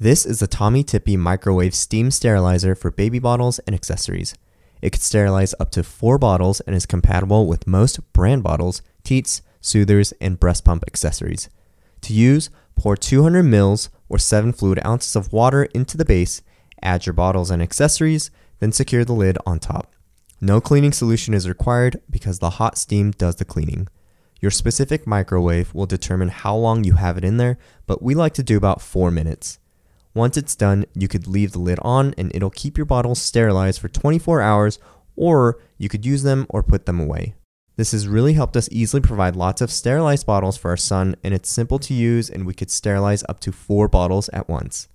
This is the Tommee Tippee Microwave Steam Sterilizer for baby bottles and accessories. It can sterilize up to four bottles and is compatible with most brand bottles, teats, soothers, and breast pump accessories. To use, pour 200 mils or 7 fluid ounces of water into the base, add your bottles and accessories, then secure the lid on top. No cleaning solution is required because the hot steam does the cleaning. Your specific microwave will determine how long you have it in there, but we like to do about 4 minutes. Once it's done, you could leave the lid on and it'll keep your bottles sterilized for 24 hours, or you could use them or put them away. This has really helped us easily provide lots of sterilized bottles for our son, and it's simple to use, and we could sterilize up to four bottles at once.